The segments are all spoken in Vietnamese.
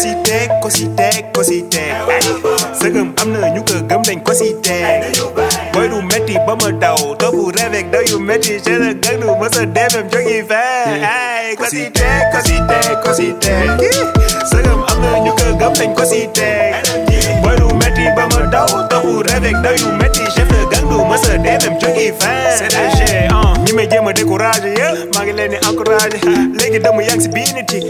Si teg ko si teg ko si teg sëgëm am na ñu ko gëm dañ ko si teg booy du metti ba ma daw topp revek da yu metti ci la gang du mësa demem jógi fee ay ko si teg ko si teg ko si teg sëgëm am na ñu ko gëm dañ ko si teg booy du metti ba ma daw topp revek da yu metti chef de gang du mësa demem jógi fee CDG ñi may jéem a découragé yëpp maa ngi leen di encouragé léegi dama yàgg si bii nit yi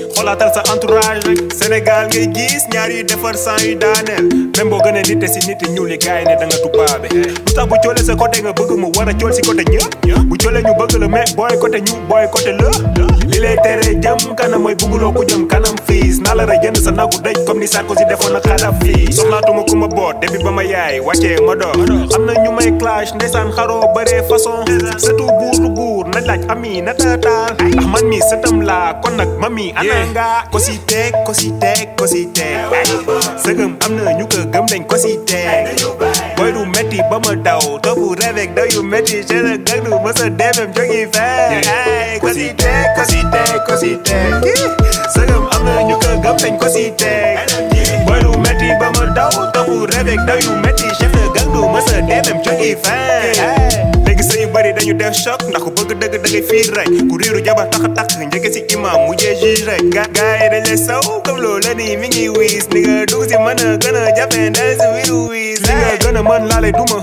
sa entourage rek Sénégal ngay gis ñaar yu defar sang yu daaneel même boo gënee nit si nit yi ne da nga tubaabe lu tax bu coole sa côté nga bëgg mu war a cool si côté ñëpp bu coole ñu bëgg la mais booy côté ñu booy côté la li lay tere jëm kanam mooy bëgguloo ku jëm kanam fiis naa ra jënd sa nagu dëj comme ni Sarkozy defoon na xalaf fii soxlaatuma ku ma boot depuis ba ma yaay wàccee ma door am na ñu may clash ndeysaan xaroo bëree façon surtout buur buur na laaj ami na tataal ndax man mi sëtam laa kon nag mami ana nga ko si teg ko si teg ko si teg sëgëm am na ñu ko gëm dañ ko si teg booy du metti ba ma daw topp revek da yu metti ci la gang du mësa demem jógi fee ay ko si teg ko si teg ko si teg sëgëm am na ñu ko gëm dañ ko si teg booy du metti ba ma daw topp revek da yu metti chef de gang du mësa demem jógi fee léegi sëy yu bëri dañu def choc ndax ku bëgg dëgg da ngay fiir rek ku riiru jabar tax a takk njëkk si imam mujjee juge rek ga gaa yi dañ lay saw comme loolu la nii mi ngi wiis ni nga dugg si mën a gën a jafe ndel si wiru wiis li nga gën a mën laa lay duma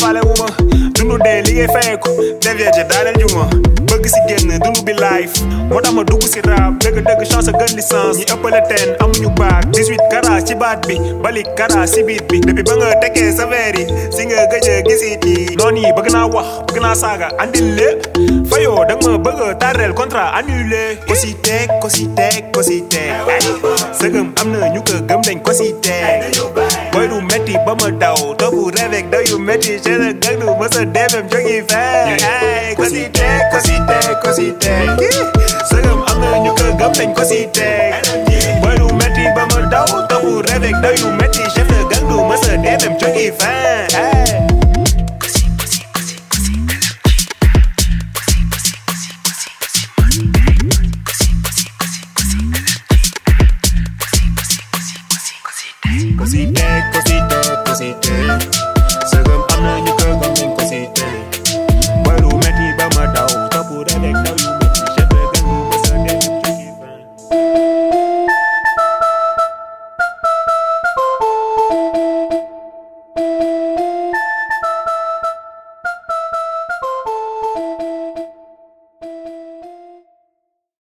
faale wu ma dundu dee liggéey fayeeku. Def yee ca daaneel juma bëgg si génn dundu bi life. Moo tax ma dugg si rap. Dëgg dëgg chance gën licence. Ñi ëppale teen amuñu baag 18 kara ci baat bi balik kara si biit bi. Depuis ba nga tekkee sa veer yi si nga gëj a gisit yi. Noonu yi bëgg naa wax bëgg naa saaga andil lépp fayoo da nga ma bëgg tardel contrat annulé. Ko si teg ko si teg ko si teg sëgëm am na ñu ko gëm dañ ko si teg booy du metti ba ma daw topp revek da yu metti ci la gang du mësa demem jógi fee ay ko si teg ko si teg ko si teg sëgëm am na ñu ko gëm dañ ko si teg booy du metti ba ma daw topp revek da yu metti chef de gang du mësa demem jógi fee Cosita, cosita, cosita.